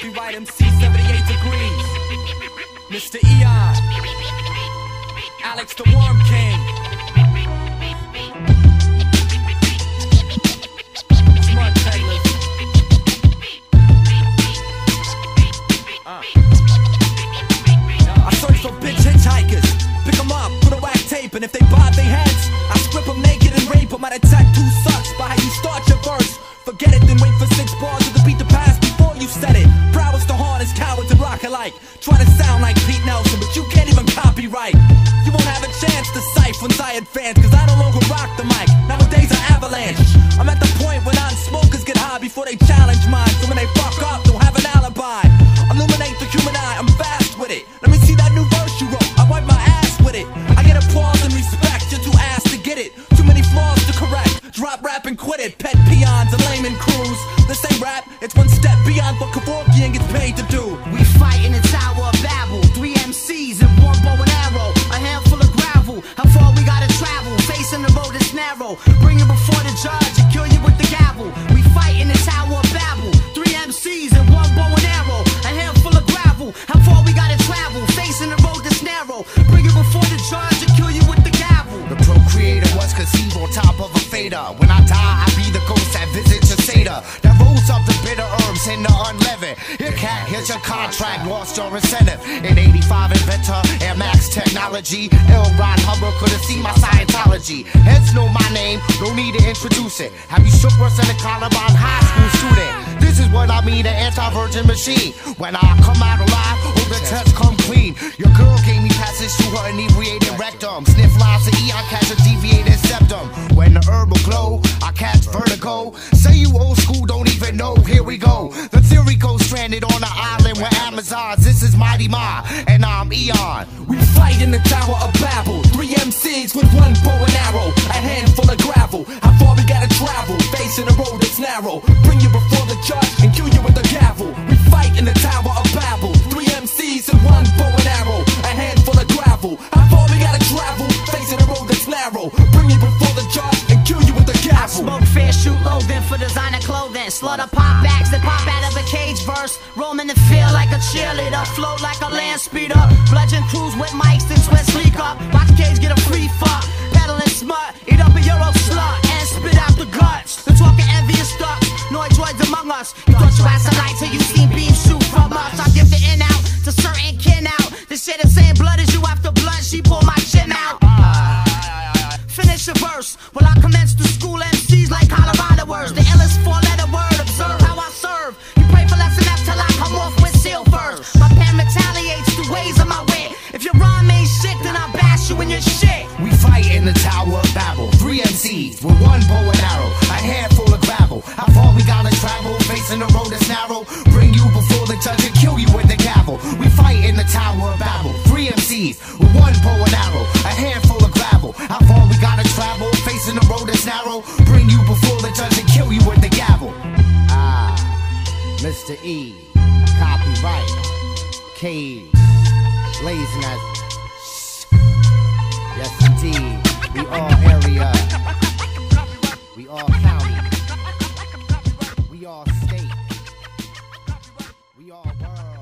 Copywrite MC 78 degrees. Mr. Eon. Alex the Worm King. Smut Peddlers. Uh. I search for bitch hitchhikers. Pick 'em up, put a whack tape, and if they bob their heads, I strip 'em naked and rape 'em. I'd attack two sucks by how you start your verse. Forget it, then wait for six bars of the beat to pass said it. Prowess to harness cowards and rock alike. Try to sound like Pete Nelson, but you can't even copyright. You won't have a chance to cipher once I advance, cause I no longer rock the mic. Nowadays I avalanche. I'm at the point where non-smokers get high before they challenge mine. So when they fuck up, don't have an alibi. Illuminate the human eye, I'm fast with it. Let me see that new verse you wrote. I wipe my ass with it. I get applause and respect, you're too ass to get it. Too many flaws to correct. Drop rap and quit it. Pet peons and layman crews. This ain't rap, it's beyond what Kevorkian gets paid to do. We fight in was on top of a fader. When I die, I be the ghost that visits your satyr. That rolls up the bitter herbs in the unleavened. Here, cat, here's your contract, lost your incentive. In 85, inventor, Air Max technology. L. Ron Hubbard could've seen my Scientology. Heads know my name, no need to introduce it. Have you shook worse than a Columbine high school student? This is what I mean, an anti-virgin machine. When I come out alive, all the tests come clean. Your girl gave me passage to her inebriated rectum. Glow, I catch vertigo. Say you old school, don't even know. Here we go. The theory goes stranded on an island with Amazons. This is Mighty Mi, and I'm Eon. We fight in the Tower of Babel. Three MCs with one bow and arrow. A handful of gravel. How far we gotta travel? Facing a road that's narrow. Bring you before clothing. Slaughter pop backs that pop out of a cage verse. Roaming the field like a cheerleader. Float like a land speeder. Bludgeon crews with mics and twist sleek up. Watch Cage get a free fuck. Peddling smut. While I commence to school MCs like Colorado words. The illest four letter word. Observe how I serve. You pray for less enough till I come off with first. My pen retaliates the ways of my wit. If your rhyme ain't shit, then I bash you in your shit. We fight in the Tower of Babel. barrel, bring you before the judge and kill you with the gavel. Ah, Mr. E, Copywrite, Cage, blazing at. Yes, indeed, we all area, we all county, we all state, we all world.